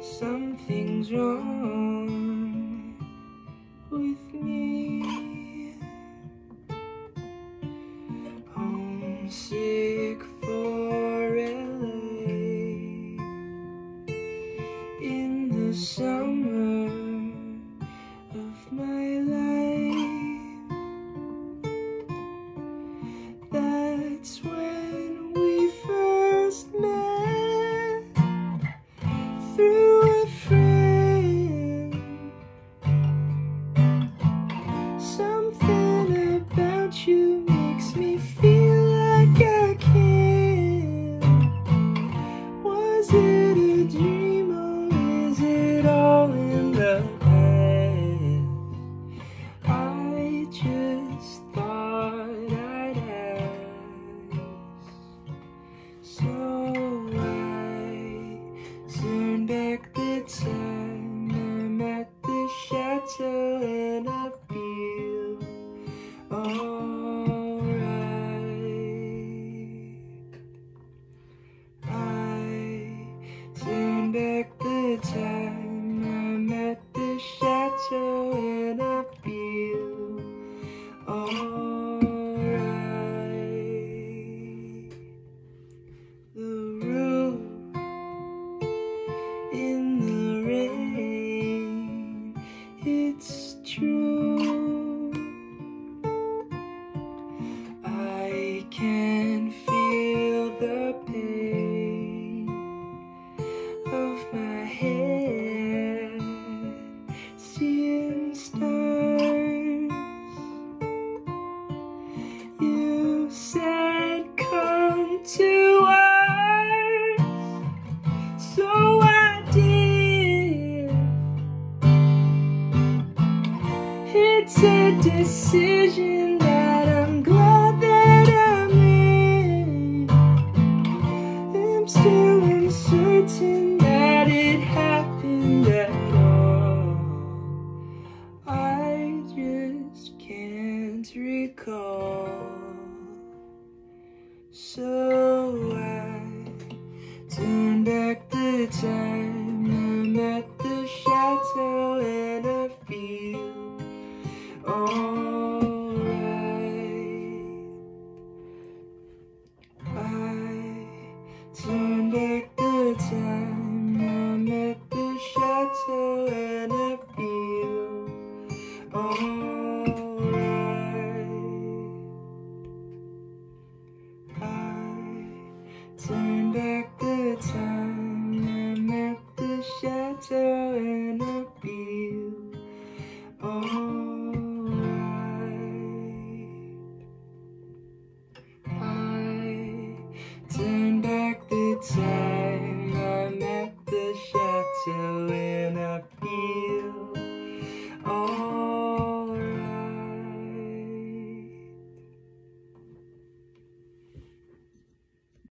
Something's wrong with me. Homesick in thought it's true. I can feel the pain of my head, seeing stars. You said, Come to It's a decision that I'm glad that I made. I'm still uncertain that it happened at all. I just can't recall. So I turn back the time I'm at